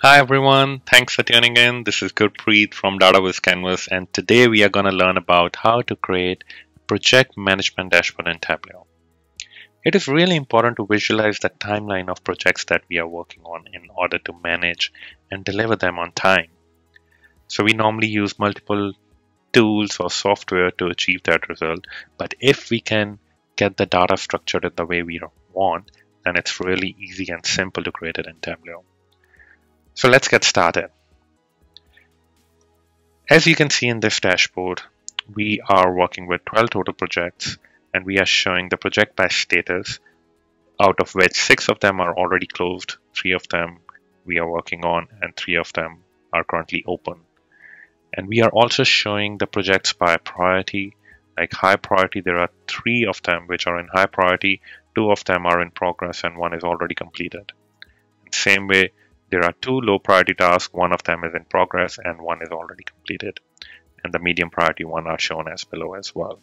Hi everyone, thanks for tuning in. This is Gurpreet from DataViz Canvas and today we are going to learn about how to create a project management dashboard in Tableau. It is really important to visualize the timeline of projects that we are working on in order to manage and deliver them on time. So we normally use multiple tools or software to achieve that result, but if we can get the data structured in the way we want, then it's really easy and simple to create it in Tableau. So let's get started. As you can see in this dashboard, we are working with 12 total projects and we are showing the project by status, out of which six of them are already closed, three of them we are working on, and three of them are currently open. And we are also showing the projects by priority. Like high priority, there are three of them which are in high priority, two of them are in progress, and one is already completed. Same way, there are two low priority tasks, one of them is in progress and one is already completed. And the medium priority one are shown as below as well.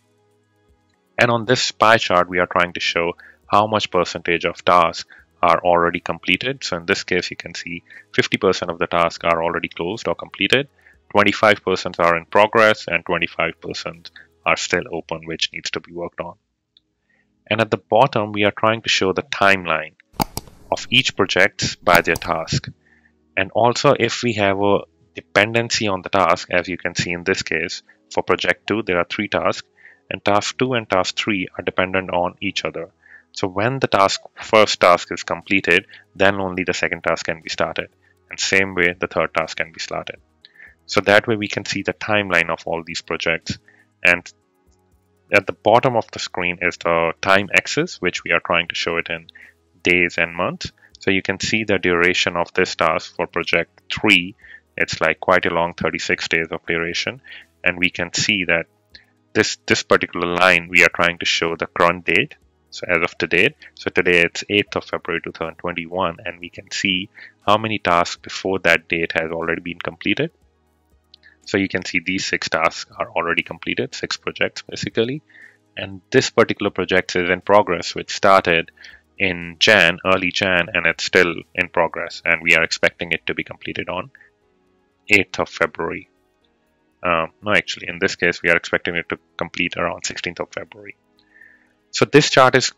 And on this pie chart, we are trying to show how much percentage of tasks are already completed. So in this case, you can see 50% of the tasks are already closed or completed, 25% are in progress, and 25% are still open, which needs to be worked on. And at the bottom, we are trying to show the timeline of each project by their task. And also if we have a dependency on the task, as you can see in this case, for project 2, there are three tasks, and task 2 and task 3 are dependent on each other. So when the task first task is completed, then only the second task can be started. And same way, the third task can be started. So that way we can see the timeline of all these projects. And at the bottom of the screen is the time axis, which we are trying to show it in days and months. So you can see the duration of this task for project 3. It's like quite a long 36 days of duration. And we can see that this, this particular line, we are trying to show the current date. So as of today, so today it's 8th of February 2021, and we can see how many tasks before that date has already been completed. So you can see these six tasks are already completed, six projects basically. And this particular project is in progress, which started in Jan, early Jan, and it's still in progress. And we are expecting it to be completed on 8th of February. Uh, no, actually, in this case, we are expecting it to complete around 16th of February. So this chart is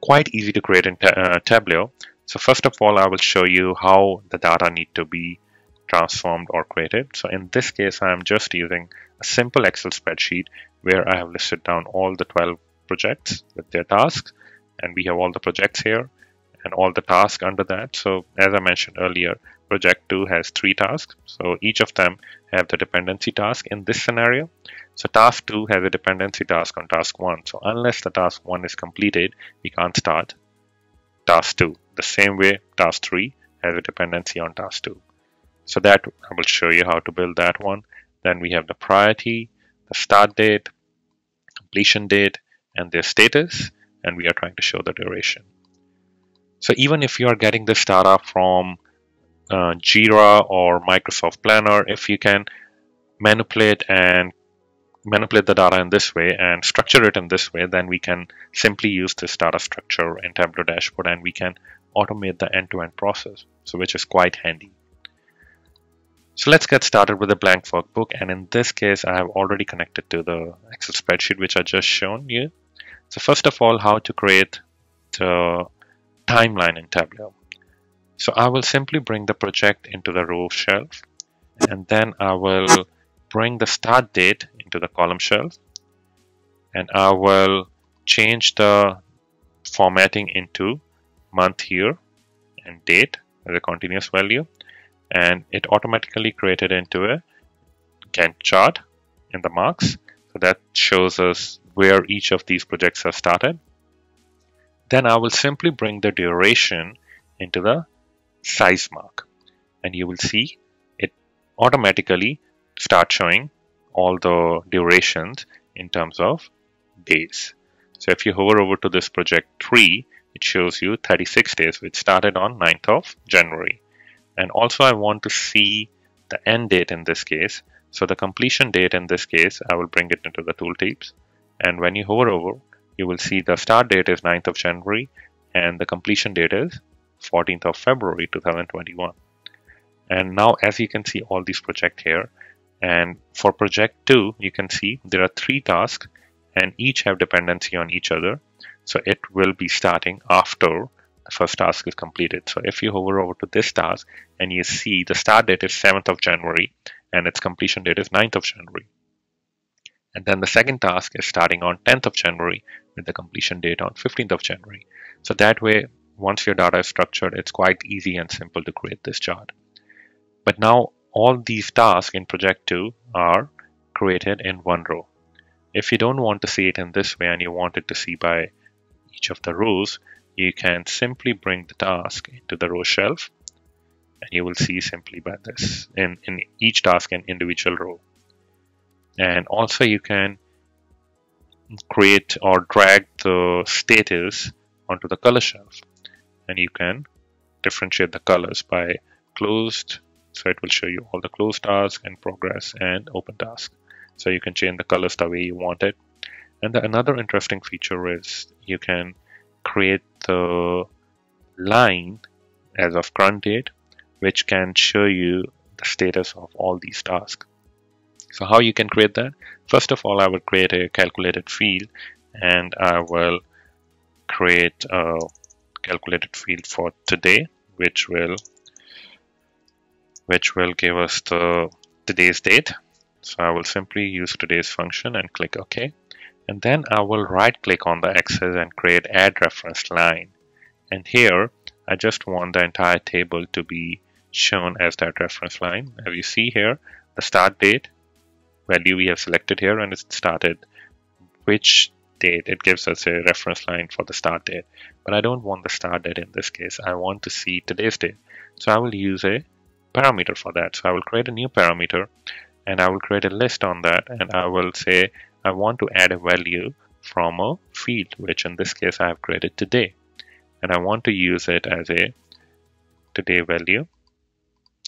quite easy to create in uh, Tableau. So first of all, I will show you how the data need to be transformed or created. So in this case, I am just using a simple Excel spreadsheet where I have listed down all the 12 projects with their tasks and we have all the projects here and all the tasks under that. So as I mentioned earlier, project 2 has three tasks. So each of them have the dependency task in this scenario. So task 2 has a dependency task on task 1. So unless the task 1 is completed, we can't start task 2. The same way task 3 has a dependency on task 2. So that I will show you how to build that one. Then we have the priority, the start date, completion date, and their status and we are trying to show the duration. So even if you are getting this data from uh, Jira or Microsoft Planner, if you can manipulate and manipulate the data in this way and structure it in this way, then we can simply use this data structure in Tableau dashboard and we can automate the end-to-end -end process, so which is quite handy. So let's get started with a blank workbook. And in this case, I have already connected to the Excel spreadsheet, which I just shown you. So first of all, how to create the timeline in Tableau. So I will simply bring the project into the row shelf and then I will bring the start date into the column shelf and I will change the formatting into month here and date as a continuous value and it automatically created into a Gantt chart in the marks so that shows us where each of these projects are started. Then I will simply bring the duration into the size mark and you will see it automatically start showing all the durations in terms of days. So if you hover over to this project 3, it shows you 36 days, which started on 9th of January. And also I want to see the end date in this case. So the completion date in this case, I will bring it into the tooltips and when you hover over you will see the start date is 9th of January and the completion date is 14th of February 2021 And now as you can see all these project here and for project 2 you can see there are three tasks and each have dependency on each other. So it will be starting after the first task is completed. So if you hover over to this task and you see the start date is 7th of January and its completion date is 9th of January. And then the second task is starting on 10th of January with the completion date on 15th of January. So that way, once your data is structured, it's quite easy and simple to create this chart. But now all these tasks in project 2 are created in one row. If you don't want to see it in this way and you want it to see by each of the rows, you can simply bring the task into the row shelf and you will see simply by this in, in each task an individual row. And also you can create or drag the status onto the color shelf. And you can differentiate the colors by closed so it will show you all the closed tasks and progress and open task. So you can change the colors the way you want it. And the, another interesting feature is you can create the line as of current date which can show you the status of all these tasks so how you can create that? First of all I will create a calculated field and I will create a calculated field for today which will which will give us the today's date. So I will simply use today's function and click OK. And then I will right click on the axis and create add reference line. And here I just want the entire table to be shown as that reference line. As you see here the start date value we have selected here and it started which date it gives us a reference line for the start date. But I don't want the start date in this case. I want to see today's date. So I will use a parameter for that. So I will create a new parameter and I will create a list on that and I will say I want to add a value from a field which in this case I have created today. And I want to use it as a today value.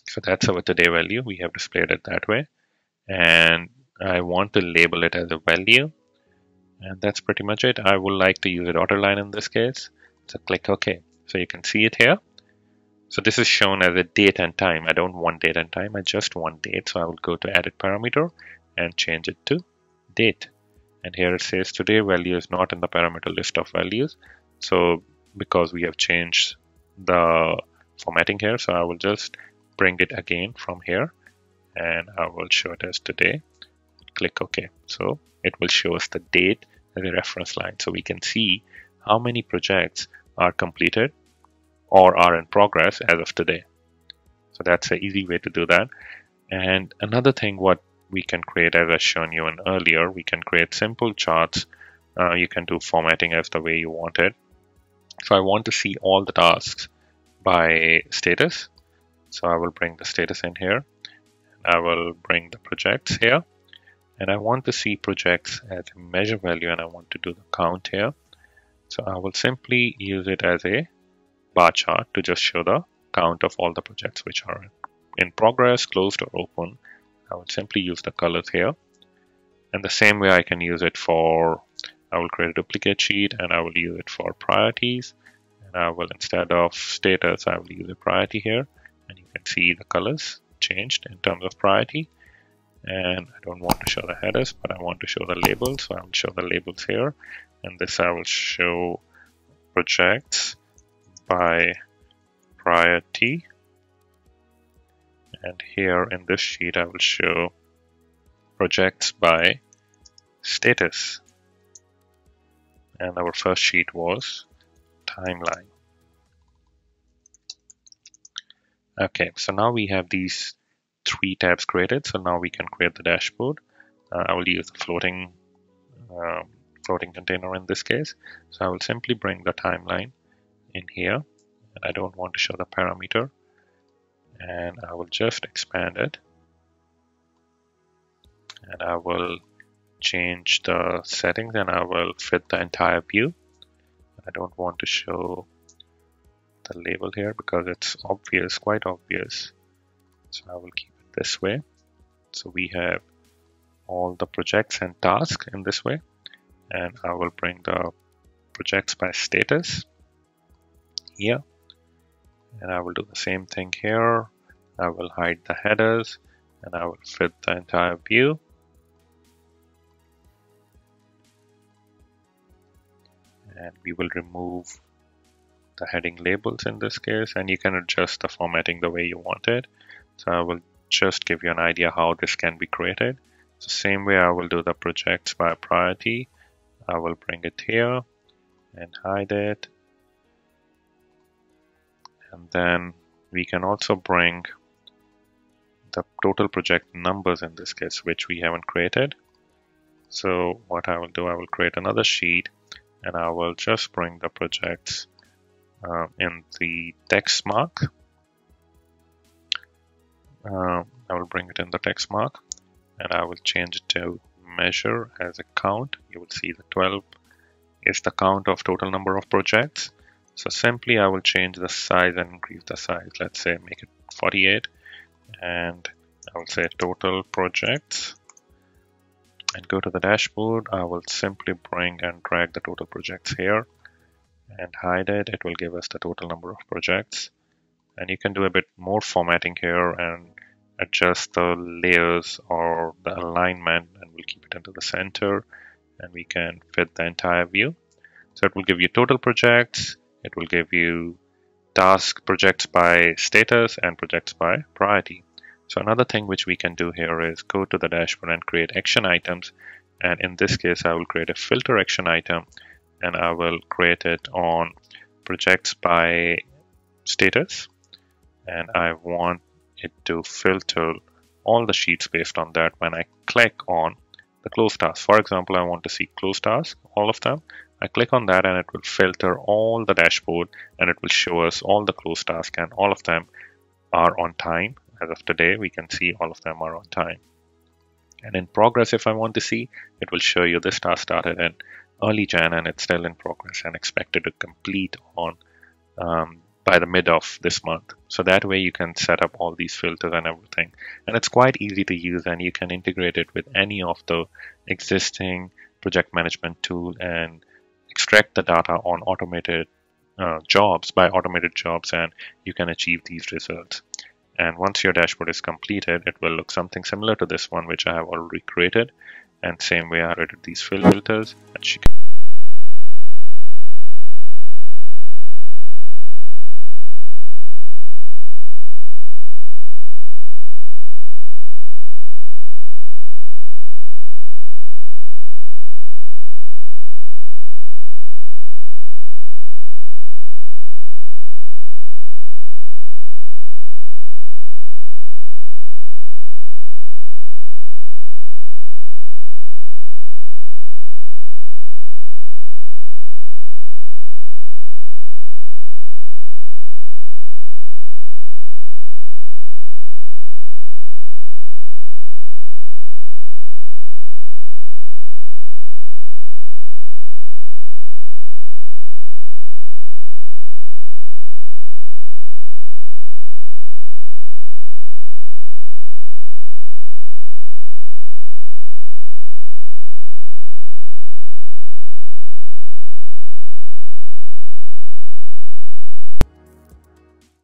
So that's our today value. We have displayed it that way and I want to label it as a value and that's pretty much it I would like to use a dotted line in this case so click OK so you can see it here so this is shown as a date and time. I don't want date and time. I just want date. So I will go to edit parameter and change it to date. And here it says today value is not in the parameter list of values. So because we have changed the formatting here, so I will just bring it again from here and I will show it as today. Click OK. So it will show us the date as a reference line. So we can see how many projects are completed or are in progress as of today. So that's an easy way to do that. And another thing what we can create as I shown you in earlier, we can create simple charts. Uh, you can do formatting as the way you want it. So I want to see all the tasks by status. So I will bring the status in here. I will bring the projects here. And I want to see projects as a measure value and I want to do the count here. So I will simply use it as a bar chart to just show the count of all the projects which are in progress, closed or open. I will simply use the colors here. And the same way I can use it for, I will create a duplicate sheet and I will use it for priorities. And I will, instead of status, I will use a priority here. And you can see the colors changed in terms of priority. And I don't want to show the headers, but I want to show the labels. So I will show the labels here. And this I will show projects by priority and here in this sheet I will show projects by status and our first sheet was timeline okay so now we have these three tabs created. So now we can create the dashboard. Uh, I will use the floating um, floating container in this case. So I will simply bring the timeline in here. I don't want to show the parameter. And I will just expand it. And I will change the settings and I will fit the entire view. I don't want to show the label here because it's obvious quite obvious. So I will keep it this way. So we have all the projects and tasks in this way. And I will bring the projects by status here. And I will do the same thing here. I will hide the headers and I will fit the entire view. And we will remove the heading labels in this case and you can adjust the formatting the way you want it. So I will just give you an idea how this can be created. The same way I will do the projects by priority. I will bring it here and hide it. And then we can also bring the total project numbers in this case, which we haven't created. So what I will do, I will create another sheet and I will just bring the projects uh, in the text mark. Uh, I will bring it in the text mark and I will change it to measure as a count. You will see the 12 is the count of total number of projects. So simply I will change the size and increase the size. Let's say make it 48 and I will say total projects and go to the dashboard. I will simply bring and drag the total projects here and hide it. It will give us the total number of projects. And you can do a bit more formatting here and adjust the layers or the alignment and we'll keep it into the center and we can fit the entire view. So it will give you total projects, it will give you task projects by status and projects by priority. So another thing which we can do here is go to the dashboard and create action items. And in this case, I will create a filter action item and I will create it on projects by status. And I want it to filter all the sheets based on that when I click on the close tasks. For example, I want to see close tasks, all of them. I click on that and it will filter all the dashboard and it will show us all the close tasks and all of them are on time. As of today, we can see all of them are on time. And in progress, if I want to see, it will show you this task started in early Jan and it's still in progress and expected to complete on um, by the mid of this month. So that way you can set up all these filters and everything. And it's quite easy to use and you can integrate it with any of the existing project management tool and extract the data on automated uh, jobs by automated jobs and you can achieve these results. And once your dashboard is completed, it will look something similar to this one, which I have already created. And same way I added these fill filters. And